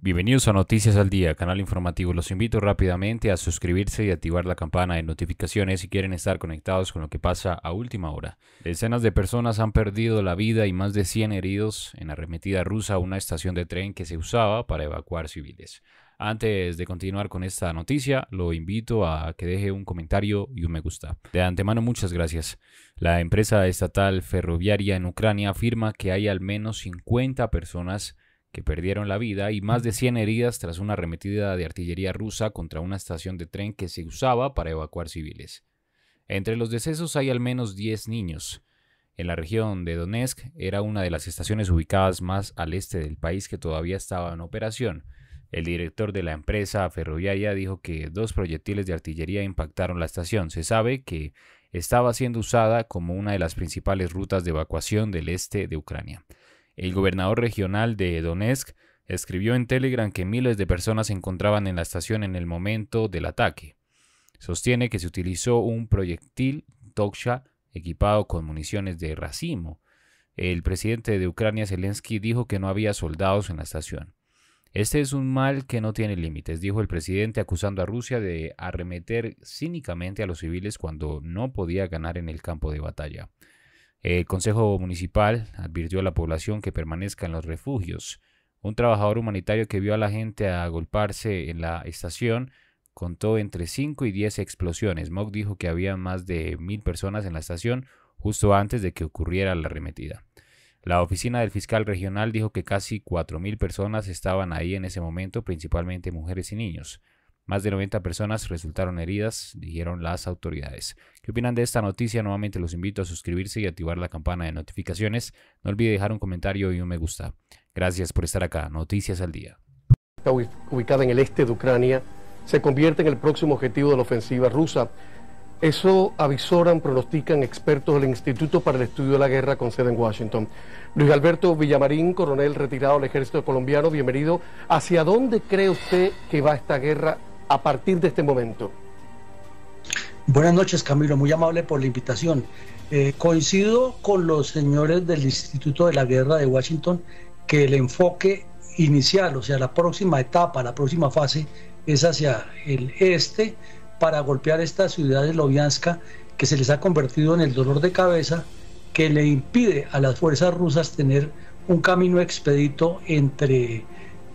Bienvenidos a Noticias al Día, canal informativo. Los invito rápidamente a suscribirse y activar la campana de notificaciones si quieren estar conectados con lo que pasa a última hora. Decenas de personas han perdido la vida y más de 100 heridos en arremetida rusa a una estación de tren que se usaba para evacuar civiles. Antes de continuar con esta noticia, lo invito a que deje un comentario y un me gusta. De antemano, muchas gracias. La empresa estatal ferroviaria en Ucrania afirma que hay al menos 50 personas perdieron la vida y más de 100 heridas tras una arremetida de artillería rusa contra una estación de tren que se usaba para evacuar civiles. Entre los decesos hay al menos 10 niños. En la región de Donetsk era una de las estaciones ubicadas más al este del país que todavía estaba en operación. El director de la empresa ferroviaria dijo que dos proyectiles de artillería impactaron la estación. Se sabe que estaba siendo usada como una de las principales rutas de evacuación del este de Ucrania. El gobernador regional de Donetsk escribió en Telegram que miles de personas se encontraban en la estación en el momento del ataque. Sostiene que se utilizó un proyectil Toksha equipado con municiones de racimo. El presidente de Ucrania, Zelensky, dijo que no había soldados en la estación. Este es un mal que no tiene límites, dijo el presidente, acusando a Rusia de arremeter cínicamente a los civiles cuando no podía ganar en el campo de batalla. El Consejo Municipal advirtió a la población que permanezca en los refugios. Un trabajador humanitario que vio a la gente agolparse en la estación contó entre 5 y 10 explosiones. Mock dijo que había más de mil personas en la estación justo antes de que ocurriera la arremetida. La oficina del fiscal regional dijo que casi 4.000 personas estaban ahí en ese momento, principalmente mujeres y niños. Más de 90 personas resultaron heridas, dijeron las autoridades. ¿Qué opinan de esta noticia? Nuevamente los invito a suscribirse y activar la campana de notificaciones. No olvide dejar un comentario y un me gusta. Gracias por estar acá. Noticias al día. Ubicada en el este de Ucrania. Se convierte en el próximo objetivo de la ofensiva rusa. Eso avisoran, pronostican expertos del Instituto para el Estudio de la Guerra con sede en Washington. Luis Alberto Villamarín, coronel retirado del ejército colombiano, bienvenido. ¿Hacia dónde cree usted que va esta guerra a partir de este momento? Buenas noches, Camilo, muy amable por la invitación. Eh, coincido con los señores del Instituto de la Guerra de Washington que el enfoque inicial, o sea, la próxima etapa, la próxima fase es hacia el este para golpear esta ciudad de Lovianska que se les ha convertido en el dolor de cabeza que le impide a las fuerzas rusas tener un camino expedito entre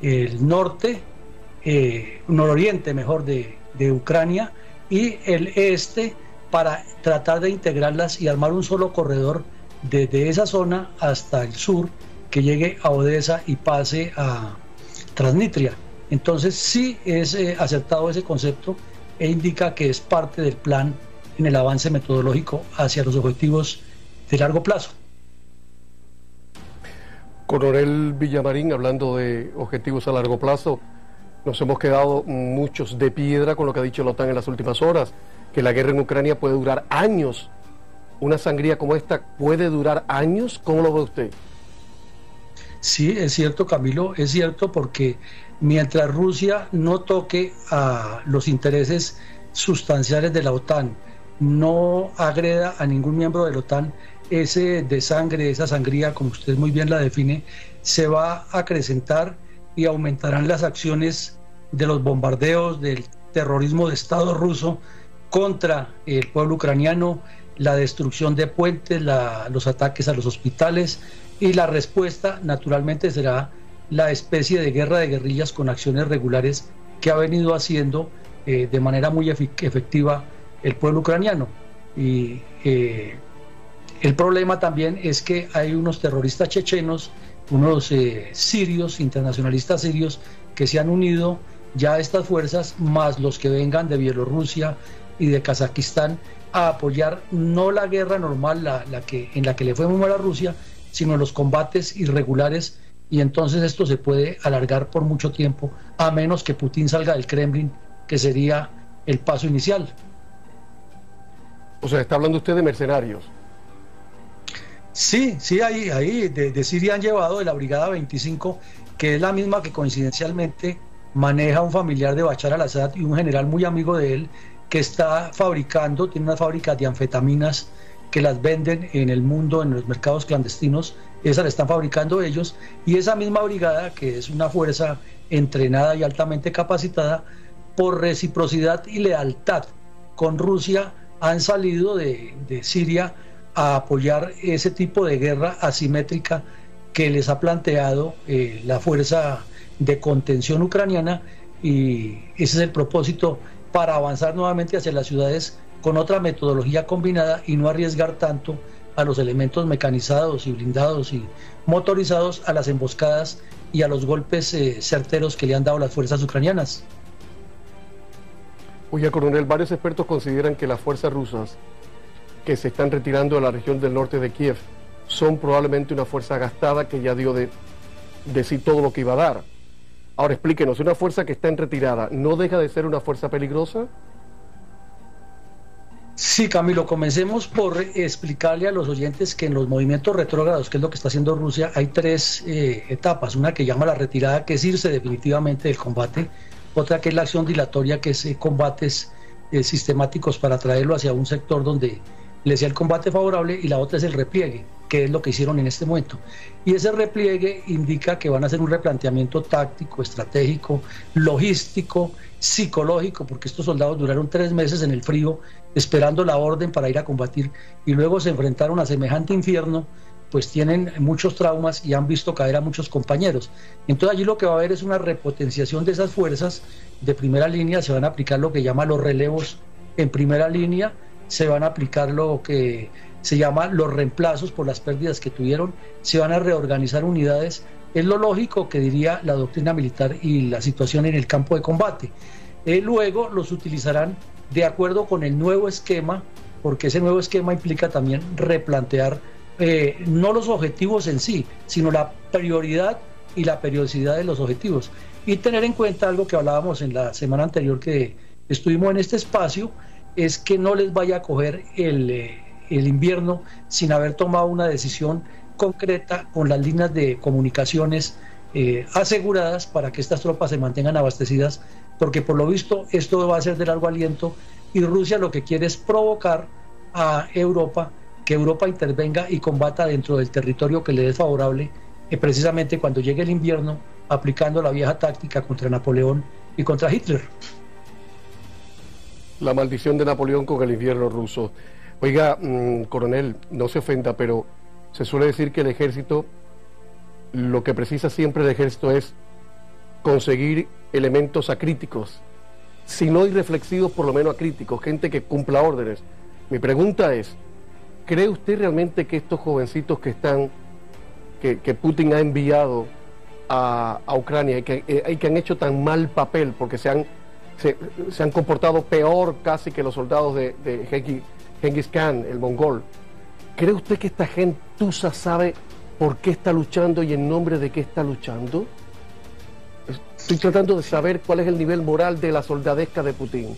el norte eh, nororiente mejor de, Ucrania y el este para tratar de integrarlas y armar un solo corredor desde esa zona hasta el sur que llegue a Odessa y pase a Transnistria. Entonces sí es eh, aceptado ese concepto e indica que es parte del plan en el avance metodológico hacia los objetivos de largo plazo. Coronel Villamarín, hablando de objetivos a largo plazo, nos hemos quedado muchos de piedra con lo que ha dicho la OTAN en las últimas horas, que la guerra en Ucrania puede durar años. Una sangría como esta puede durar años. ¿Cómo lo ve usted? Sí, es cierto, Camilo, es cierto porque mientras Rusia no toque a los intereses sustanciales de la OTAN, no agreda a ningún miembro de la OTAN, ese de sangre, esa sangría, como usted muy bien la define, se va a acrecentar y aumentarán las acciones de los bombardeos, del terrorismo de Estado ruso contra el pueblo ucraniano, la destrucción de puentes, los ataques a los hospitales y la respuesta naturalmente será la especie de guerra de guerrillas con acciones regulares que ha venido haciendo eh, de manera muy efectiva el pueblo ucraniano. Y eh, el problema también es que hay unos terroristas chechenos unos eh, sirios, internacionalistas sirios, que se han unido ya a estas fuerzas, más los que vengan de Bielorrusia y de Kazajistán, a apoyar no la guerra normal, la, que, en la que le fue muy mal a Rusia, sino los combates irregulares, y entonces esto se puede alargar por mucho tiempo, a menos que Putin salga del Kremlin, que sería el paso inicial. O sea, está hablando usted de mercenarios. Sí, sí, ahí, ahí de, Siria han llevado de la Brigada 25, que es la misma que coincidencialmente maneja un familiar de Bachar al-Assad y un general muy amigo de él, que está fabricando, tiene una fábrica de anfetaminas que las venden en el mundo, en los mercados clandestinos, esa la están fabricando ellos, y esa misma brigada, que es una fuerza entrenada y altamente capacitada, por reciprocidad y lealtad con Rusia, han salido de, Siria a apoyar ese tipo de guerra asimétrica que les ha planteado eh, la fuerza de contención ucraniana y ese es el propósito para avanzar nuevamente hacia las ciudades con otra metodología combinada y no arriesgar tanto a los elementos mecanizados y blindados y motorizados a las emboscadas y a los golpes eh, certeros que le han dado las fuerzas ucranianas. Oye, coronel, varios expertos consideran que las fuerzas rusas que se están retirando de la región del norte de Kiev son probablemente una fuerza gastada que ya dio de, de sí todo lo que iba a dar. Ahora explíquenos, una fuerza que está en retirada, ¿no deja de ser una fuerza peligrosa? Sí, Camilo, comencemos por explicarle a los oyentes que en los movimientos retrógrados, que es lo que está haciendo Rusia, hay tres eh, etapas. Una que llama la retirada, que es irse definitivamente del combate. Otra que es la acción dilatoria, que es eh, combates eh, sistemáticos para traerlo hacia un sector donde le sea el combate favorable. Y la otra es el repliegue, que es lo que hicieron en este momento. Y ese repliegue indica que van a hacer un replanteamiento táctico, estratégico, logístico, psicológico, porque estos soldados duraron tres meses en el frío esperando la orden para ir a combatir y luego se enfrentaron a semejante infierno, pues tienen muchos traumas y han visto caer a muchos compañeros. Entonces allí lo que va a haber es una repotenciación de esas fuerzas de primera línea, se van a aplicar lo que llama los relevos en primera línea, se van a aplicar lo que se llama los reemplazos por las pérdidas que tuvieron, se van a reorganizar unidades. Es lo lógico que diría la doctrina militar y la situación en el campo de combate. Eh, luego los utilizarán de acuerdo con el nuevo esquema, porque ese nuevo esquema implica también replantear eh, no los objetivos en sí, sino la prioridad y la periodicidad de los objetivos. Y tener en cuenta algo que hablábamos en la semana anterior que estuvimos en este espacio, es que no les vaya a coger el, eh, el invierno sin haber tomado una decisión concreta con las líneas de comunicaciones eh, aseguradas para que estas tropas se mantengan abastecidas, porque por lo visto esto va a ser de largo aliento y Rusia lo que quiere es provocar a Europa, que Europa intervenga y combata dentro del territorio que le es favorable, eh, precisamente cuando llegue el invierno, aplicando la vieja táctica contra Napoleón y contra Hitler. La maldición de Napoleón con el invierno ruso. Oiga, mm, coronel, no se ofenda, pero se suele decir que el ejército, lo que precisa siempre el ejército es conseguir elementos acríticos, si no irreflexivos, por lo menos acríticos, gente que cumpla órdenes. Mi pregunta es, ¿cree usted realmente que estos jovencitos que están, que, Putin ha enviado a, Ucrania y que, eh, que, han hecho tan mal papel porque se han, se, han comportado peor casi que los soldados de, de Genghis Khan, el mongol. ¿Cree usted que esta gentuza sabe por qué está luchando y en nombre de qué está luchando? Estoy tratando de saber cuál es el nivel moral de la soldadesca de Putin.